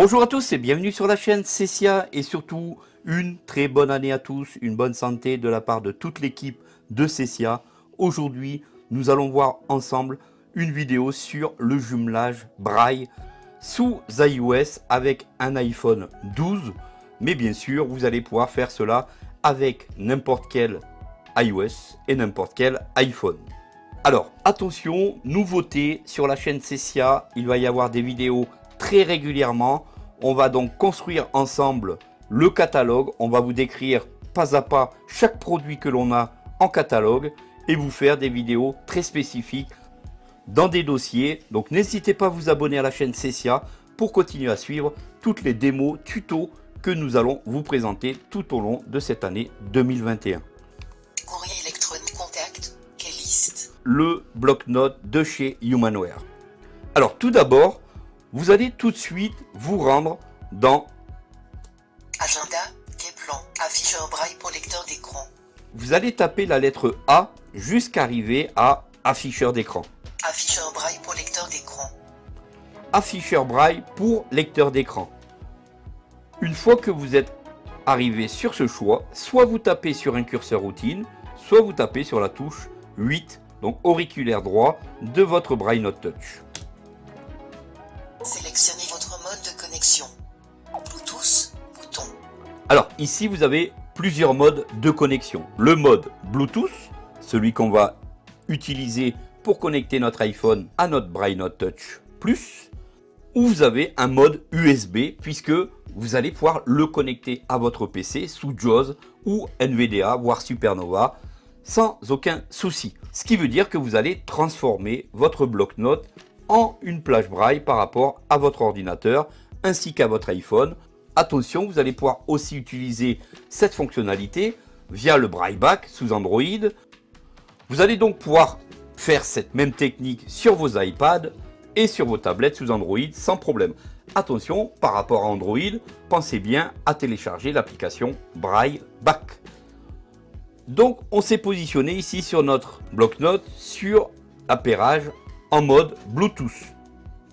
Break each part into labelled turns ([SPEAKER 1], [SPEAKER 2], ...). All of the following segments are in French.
[SPEAKER 1] Bonjour à tous et bienvenue sur la chaîne Cessia et surtout une très bonne année à tous, une bonne santé de la part de toute l'équipe de Cessia. Aujourd'hui, nous allons voir ensemble une vidéo sur le jumelage braille sous iOS avec un iPhone 12. Mais bien sûr, vous allez pouvoir faire cela avec n'importe quel iOS et n'importe quel iPhone. Alors, attention, nouveauté sur la chaîne Cessia, il va y avoir des vidéos très régulièrement. On va donc construire ensemble le catalogue. On va vous décrire pas à pas chaque produit que l'on a en catalogue et vous faire des vidéos très spécifiques dans des dossiers. Donc n'hésitez pas à vous abonner à la chaîne Cessia pour continuer à suivre toutes les démos, tutos que nous allons vous présenter tout au long de cette année 2021.
[SPEAKER 2] Courrier électronique contact, quelle liste?
[SPEAKER 1] Le bloc-notes de chez Humanware. Alors tout d'abord, vous allez tout de suite vous rendre dans
[SPEAKER 2] Agenda, quai plan, afficheur braille pour lecteur d'écran.
[SPEAKER 1] vous allez taper la lettre A jusqu'à arriver à afficheur d'écran.
[SPEAKER 2] Afficheur braille pour lecteur d'écran.
[SPEAKER 1] Afficheur braille pour lecteur d'écran. Une fois que vous êtes arrivé sur ce choix, soit vous tapez sur un curseur routine, soit vous tapez sur la touche 8, donc auriculaire droit de votre Braille Note Touch.
[SPEAKER 2] Sélectionnez votre mode de connexion. Bluetooth, bouton.
[SPEAKER 1] Alors ici vous avez plusieurs modes de connexion. Le mode Bluetooth, celui qu'on va utiliser pour connecter notre iPhone à notre Braille Note Touch Plus, ou vous avez un mode USB puisque vous allez pouvoir le connecter à votre PC sous JAWS ou NVDA voire Supernova sans aucun souci. Ce qui veut dire que vous allez transformer votre bloc-notes en une plage braille par rapport à votre ordinateur ainsi qu'à votre iPhone. Attention, vous allez pouvoir aussi utiliser cette fonctionnalité via le braille back sous Android. Vous allez donc pouvoir faire cette même technique sur vos iPads et sur vos tablettes sous Android sans problème. Attention, par rapport à Android, pensez bien à télécharger l'application Braille Back. Donc, on s'est positionné ici sur notre bloc-notes sur appairage en mode Bluetooth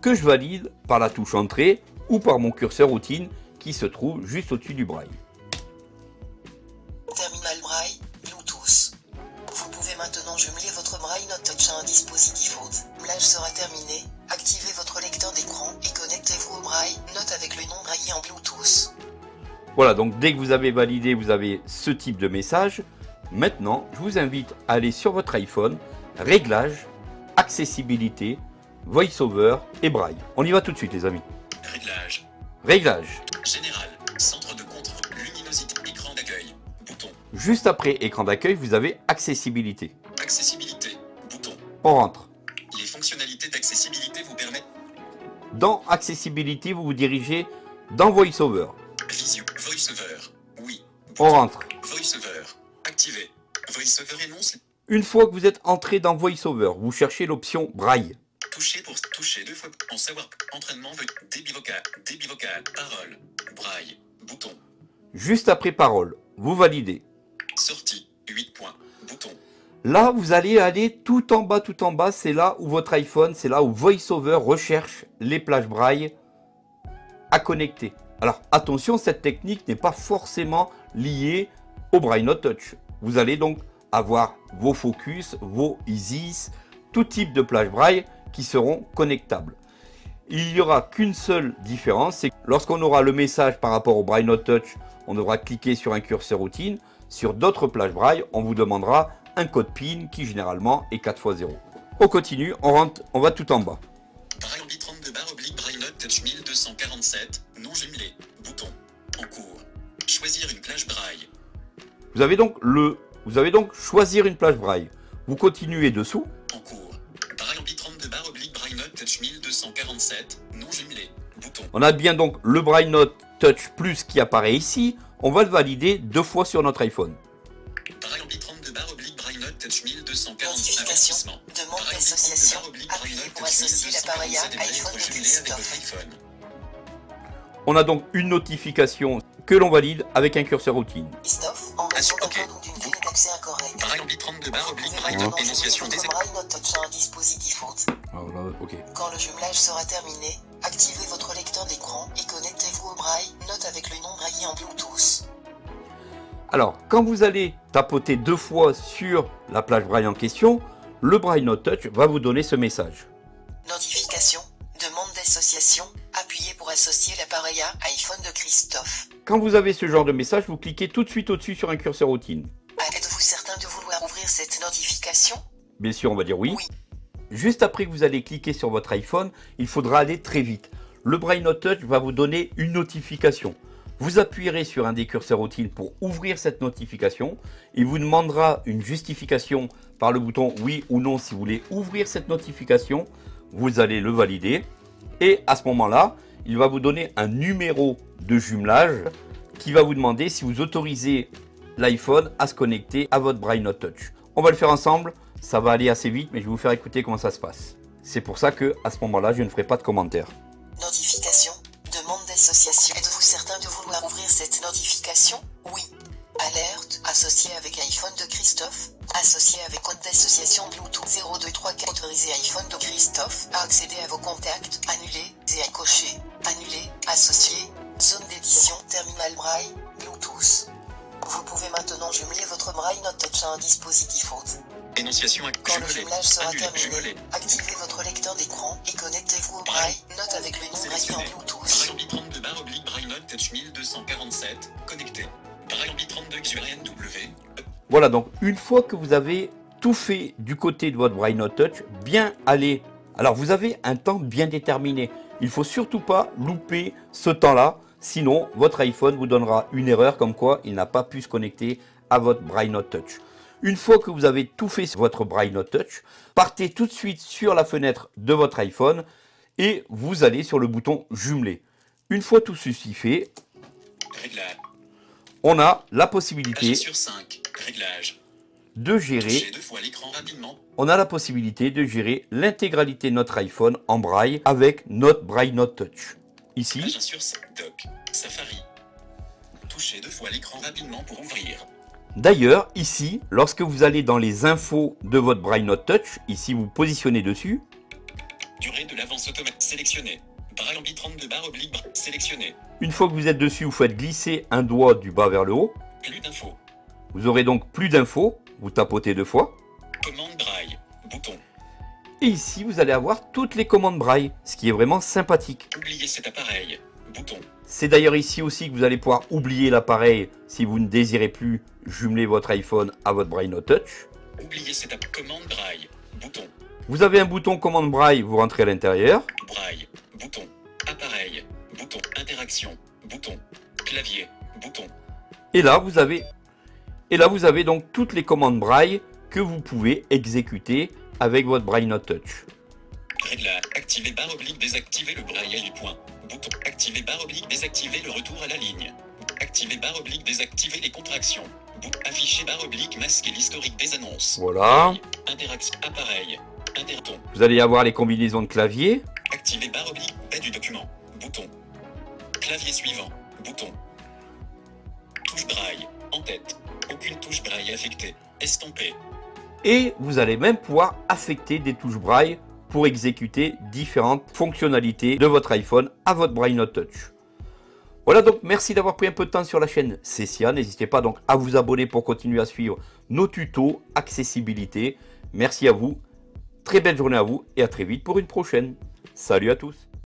[SPEAKER 1] que je valide par la touche entrée ou par mon curseur routine qui se trouve juste au-dessus du braille.
[SPEAKER 2] Terminal braille, Bluetooth. Vous pouvez maintenant jumeler votre braille Note Touch à un dispositif autre. L'âge sera terminé. Activez votre lecteur d'écran et connectez-vous au braille Note avec le nom braillé en Bluetooth.
[SPEAKER 1] Voilà, donc dès que vous avez validé, vous avez ce type de message. Maintenant, je vous invite à aller sur votre iPhone, Réglages, Accessibilité, VoiceOver et Braille. On y va tout de suite les amis.
[SPEAKER 3] Réglage.
[SPEAKER 1] Réglages.
[SPEAKER 3] Général. Centre de contrôle. Luminosité. Écran d'accueil. Bouton.
[SPEAKER 1] Juste après écran d'accueil, vous avez Accessibilité.
[SPEAKER 3] Accessibilité. Bouton.
[SPEAKER 1] On rentre.
[SPEAKER 3] Les fonctionnalités d'accessibilité vous permettent
[SPEAKER 1] Dans Accessibilité, vous vous dirigez dans VoiceOver.
[SPEAKER 3] Visio. VoiceOver. Oui.
[SPEAKER 1] On rentre.
[SPEAKER 3] VoiceOver. Activé. VoiceOver énonce.
[SPEAKER 1] Une fois que vous êtes entré dans VoiceOver, vous cherchez l'option Braille.
[SPEAKER 3] Toucher pour toucher deux fois. En savoir. Entraînement. vo- Débit vocal. Débit vocal. Parole. Braille. Bouton.
[SPEAKER 1] Juste après parole, vous validez.
[SPEAKER 3] Sortie. 8 points. Bouton.
[SPEAKER 1] Là, vous allez aller tout en bas, tout en bas. C'est là où votre iPhone, c'est là où VoiceOver recherche les plages braille à connecter. Alors attention, cette technique n'est pas forcément liée au Braille Note Touch. Vous allez donc avoir vos focus, vos Isis, tout type de plage braille qui seront connectables. Il n'y aura qu'une seule différence, c'est que lorsqu'on aura le message par rapport au Braille Note Touch, on devra cliquer sur un curseur routine. Sur d'autres plages braille, on vous demandera un code PIN qui généralement est 4 x 0. On continue, on rentre, on va tout en bas.
[SPEAKER 3] Braille 32 barre oblique Braille Note Touch 1247. Non jumelé. Bouton. En cours. Choisir une plage Braille.
[SPEAKER 1] Vous avez donc le, vous avez donc choisir une plage braille. Vous continuez dessous.
[SPEAKER 3] En cours. Braille 32 barre oblique Braille Note Touch 1247. Non jumelé. Bouton.
[SPEAKER 1] On a bien donc le Braille Note Touch Plus qui apparaît ici. On va le valider deux fois sur notre iPhone.
[SPEAKER 3] Braille 32 barre oblique Braille Note Touch 1247.
[SPEAKER 2] Notification.
[SPEAKER 3] Investissement.
[SPEAKER 2] Demande
[SPEAKER 3] Braille
[SPEAKER 2] d'association.
[SPEAKER 3] 32 barre oblique Braille
[SPEAKER 2] Appuyez
[SPEAKER 3] Note
[SPEAKER 2] pour
[SPEAKER 3] Touch
[SPEAKER 2] associer l'appareil à
[SPEAKER 3] 1247 devrait
[SPEAKER 2] iPhone
[SPEAKER 3] être
[SPEAKER 2] de
[SPEAKER 3] jumelé avec votre
[SPEAKER 2] Christophe.
[SPEAKER 3] iPhone.
[SPEAKER 1] On a donc une notification que l'on valide avec un curseur routine.
[SPEAKER 2] Christophe, en raison d'accès incorrect.
[SPEAKER 3] Braille 32 barre oblique
[SPEAKER 2] Vous
[SPEAKER 3] Braille
[SPEAKER 2] pouvez
[SPEAKER 3] Note
[SPEAKER 2] maintenant
[SPEAKER 3] énonciation des
[SPEAKER 2] Braille Note Touch un dispositif autre.
[SPEAKER 1] ok.
[SPEAKER 2] Quand le jumelage sera terminé, activez votre lecteur d'écran et connectez Connectez-vous au braille, note avec le nom braillé en Bluetooth.
[SPEAKER 1] Alors, quand vous allez tapoter deux fois sur la plage braille en question, le Braille Note Touch va vous donner ce message.
[SPEAKER 2] Notification, demande d'association, appuyez pour associer l'appareil à iPhone de Christophe.
[SPEAKER 1] Quand vous avez ce genre de message, vous cliquez tout de suite au-dessus sur un curseur routine.
[SPEAKER 2] Ouvrir cette notification
[SPEAKER 1] Bien sûr, on va dire oui.
[SPEAKER 2] Oui.
[SPEAKER 1] Juste après que vous allez cliquer sur votre iPhone, il faudra aller très vite. Le Note Touch va vous donner une notification. Vous appuierez sur un des curseurs routines pour ouvrir cette notification. Il vous demandera une justification par le bouton oui ou non si vous voulez ouvrir cette notification. Vous allez le valider. Et à ce moment-là, il va vous donner un numéro de jumelage qui va vous demander si vous autorisez l'iPhone à se connecter à votre Note Touch. On va le faire ensemble. Ça va aller assez vite, mais je vais vous faire écouter comment ça se passe. C'est pour ça que à ce moment-là, je ne ferai pas de commentaires.
[SPEAKER 2] Notification, demande d'association. Êtes-vous certain de vouloir ouvrir cette notification? Oui. Alerte, associé avec iPhone de Christophe, associé avec code d'association Bluetooth 0234, autorisé iPhone de Christophe à accéder à vos contacts, annuler et à cocher, annuler, associé, zone d'édition, terminal braille, Bluetooth. Vous pouvez maintenant jumeler votre braille Note Touch à un dispositif autre.
[SPEAKER 3] Énonciation à
[SPEAKER 2] Quand le
[SPEAKER 3] jumelé.
[SPEAKER 2] jumelage sera
[SPEAKER 3] Annulé.
[SPEAKER 2] terminé,
[SPEAKER 3] Jumelé.
[SPEAKER 2] activez votre lecteur d'écran et connectez-vous au braille, note avec le nom
[SPEAKER 3] Sélectionné.
[SPEAKER 2] en Bluetooth.
[SPEAKER 3] Braille 32 barre oblique Braille Note Touch 1247. Connecté. Braille 32 sur NW.
[SPEAKER 1] Voilà, donc une fois que vous avez tout fait du côté de votre Braille Note Touch, bien aller. Alors vous avez un temps bien déterminé. Il faut surtout pas louper ce temps-là, sinon votre iPhone vous donnera une erreur comme quoi il n'a pas pu se connecter à votre Braille Note Touch. Une fois que vous avez tout fait sur votre Braille Note Touch, partez tout de suite sur la fenêtre de votre iPhone et vous allez sur le bouton jumeler. Une fois tout ceci fait,
[SPEAKER 3] Réglage.
[SPEAKER 1] on a la possibilité
[SPEAKER 3] Agir sur 5. Réglage.
[SPEAKER 1] de gérer
[SPEAKER 3] Toucher deux fois l'écran rapidement.
[SPEAKER 1] on a la possibilité de gérer l'intégralité de notre iPhone en braille avec notre Braille Note Touch. Ici,
[SPEAKER 3] Agir sur 5. Doc. Safari. Touchez deux fois l'écran rapidement pour ouvrir.
[SPEAKER 1] d'ailleurs, ici, lorsque vous allez dans les infos de votre Braille Note Touch, ici vous positionnez dessus,
[SPEAKER 3] Durée de l'avance automatique. Sélectionné. Braille ambi 32 barre oblique. Bra- Sélectionné.
[SPEAKER 1] une fois que vous êtes dessus, vous faites glisser un doigt du bas vers le haut.
[SPEAKER 3] Plus d'infos.
[SPEAKER 1] Vous aurez donc plus d'infos, vous tapotez deux fois.
[SPEAKER 3] Commande Braille. Bouton.
[SPEAKER 1] Et ici, vous allez avoir toutes les commandes Braille, ce qui est vraiment sympathique.
[SPEAKER 3] Oubliez cet appareil. Bouton.
[SPEAKER 1] C'est d'ailleurs ici aussi que vous allez pouvoir oublier l'appareil si vous ne désirez plus jumeler votre iPhone à votre Braille Note Touch.
[SPEAKER 3] Oubliez cette app. Commande Braille. Bouton.
[SPEAKER 1] Vous avez un bouton commande Braille, vous rentrez à l'intérieur.
[SPEAKER 3] Braille. Bouton. Appareil. Bouton. Interaction. Bouton. Clavier. Bouton.
[SPEAKER 1] Et là, vous avez, et là, vous avez donc toutes les commandes Braille que vous pouvez exécuter avec votre Braille Note Touch.
[SPEAKER 3] Réglage. Activer barre oblique. Désactiver le braille à 8 points. Bouton. Activer barre oblique. Désactiver le retour à la ligne. Activer barre oblique. Désactiver les contractions. Bouton. Afficher barre oblique. Masquer l'historique des annonces.
[SPEAKER 1] Voilà.
[SPEAKER 3] Interaction. Appareil. Interton.
[SPEAKER 1] Vous allez avoir les combinaisons de clavier.
[SPEAKER 3] Activer barre oblique. Bas du document. Bouton. Clavier suivant. Bouton. Touche braille. En tête. Aucune touche braille affectée. Estompé.
[SPEAKER 1] Et vous allez même pouvoir affecter des touches Braille pour exécuter différentes fonctionnalités de votre iPhone à votre Braille Note Touch. Voilà donc, merci d'avoir pris un peu de temps sur la chaîne Cessia. N'hésitez pas donc à vous abonner pour continuer à suivre nos tutos accessibilité. Merci à vous, très belle journée à vous et à très vite pour une prochaine. Salut à tous